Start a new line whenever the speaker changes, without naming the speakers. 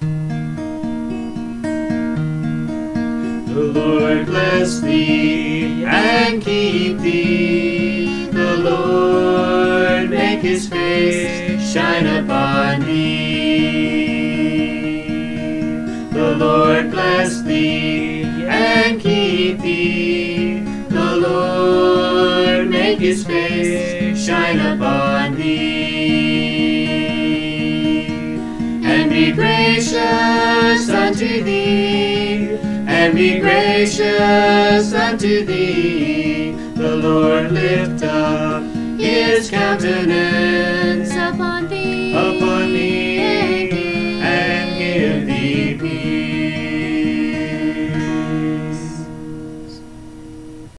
The Lord bless thee and keep thee. The Lord make his face shine upon thee. The Lord bless thee and keep thee. The Lord make his face shine upon thee. be gracious unto thee, and be gracious unto thee. The Lord lift up his countenance upon thee.